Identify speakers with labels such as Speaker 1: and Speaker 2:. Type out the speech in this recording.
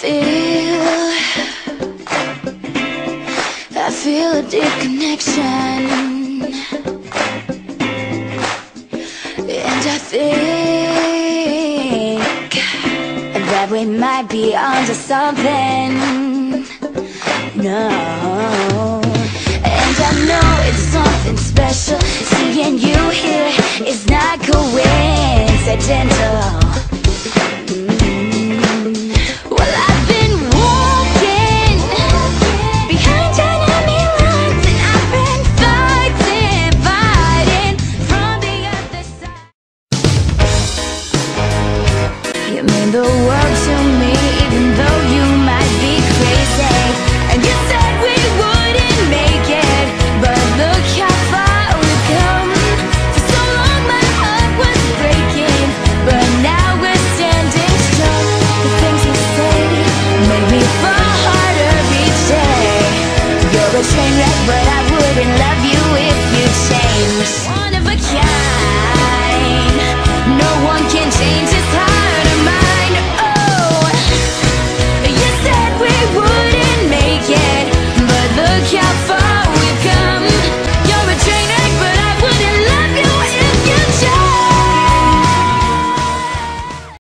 Speaker 1: Feel. I feel a deep connection. And I think That we might be onto something. No. And I know it's something special. Seeing you here is not coincidental the world to me Even though you might be crazy. And you said we wouldn't make it But look how far we've come. For so long my heart was breaking But now we're standing strong. The things you say make me fall harder each day. You're a train wreck but I